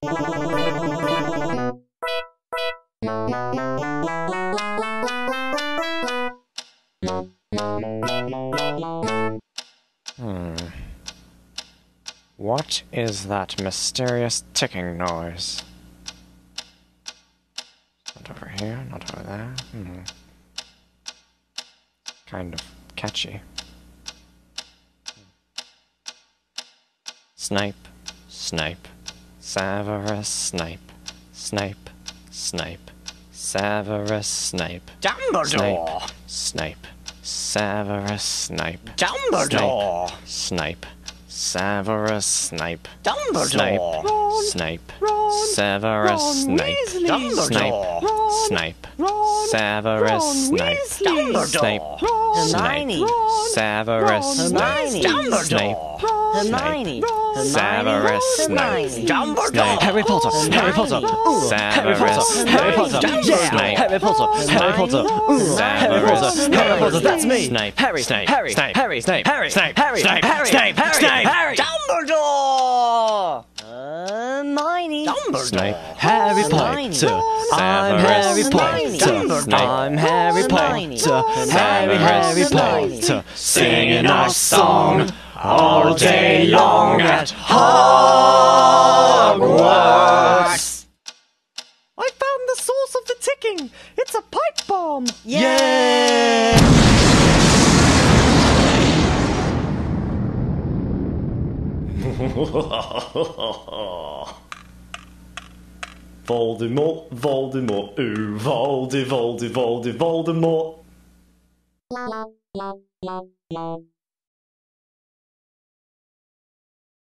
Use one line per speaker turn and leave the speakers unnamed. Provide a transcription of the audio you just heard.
Hmm. What is that mysterious ticking noise? Not over here, not over there. Hmm. Kind of catchy. Snape, snape, Severus Snape, Snape, Snape, Severus Snape,
Dumbledore!
Snape, Severus Snape,
Dumbledore!
Snape, Severus Snape,
Dumbledore!
Snape,
Ron,
Severus
Ron
Snape,
Weasley.
Snape,
Ron,
Snape,
Ron,
Severus
Ron
Snape,
Weasley.
Snape,
Ron,
Snape,
Ron,
Severus
Ron
Snape,
Weasley.
Snape,
Hermione.
Severus Snape,
Hermione.
Dumbledore!
Harry Potter, Harry Potter,
Severus
Harry Potter,
Snape,
yeah,
Snape,
Harry Potter, Harry Potter, Harry Potter,
Snape,
Harry Potter, that's me,
Snape,
Harry,
Snape,
Harry,
Snape,
Harry, Snape,
Harry,
Snape,
Harry,
Snape,
Harry,
Snape,
Harry, Harry.
Dumbledore!
Uh, Hermione.
Snape,
Harry
Potter,
Potter.
I'm Harry
Potter.
Snape, I'm Harry Potter, Harry, Harry Potter, singing our song all day long at Hogwarts.
I found the source of the ticking. It's a pipe bomb.
Yay!
Voldemort, Voldemort, ooh, Voldy, Voldy, Voldy, Voldemort.